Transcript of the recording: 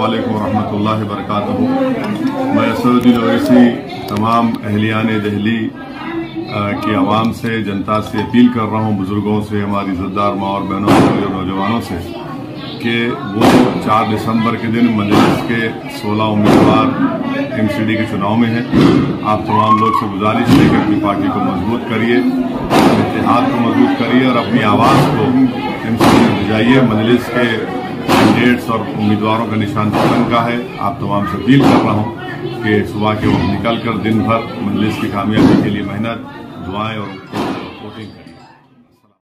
अल्लाम वरहमल वरक मैं असदुद्दीन ओवैसी तमाम अहलियान दहली की आवाम से, जनता से अपील कर रहा हूँ, बुज़ुर्गों से, हमारी इज्जतदार माँ और बहनों से, और नौजवानों से, कि वो चार दिसंबर के दिन मजलिस के 16 उम्मीदवार एमसीडी के चुनाव में हैं। आप तमाम लोग से गुजारिश है कि अपनी पार्टी को मज़बूत करिए इतिहाद को मज़बूत करिए और अपनी आवाज़ को एम सी डी में भिजाइए मजलिस के कैंडिडेट्स और उम्मीदवारों का निशान पतंग का है। आप तमाम से अपील कर रहा हूँ कि सुबह के वक्त निकलकर दिन भर मजलिस की कामयाबी के लिए मेहनत, दुआएँ और वोटिंग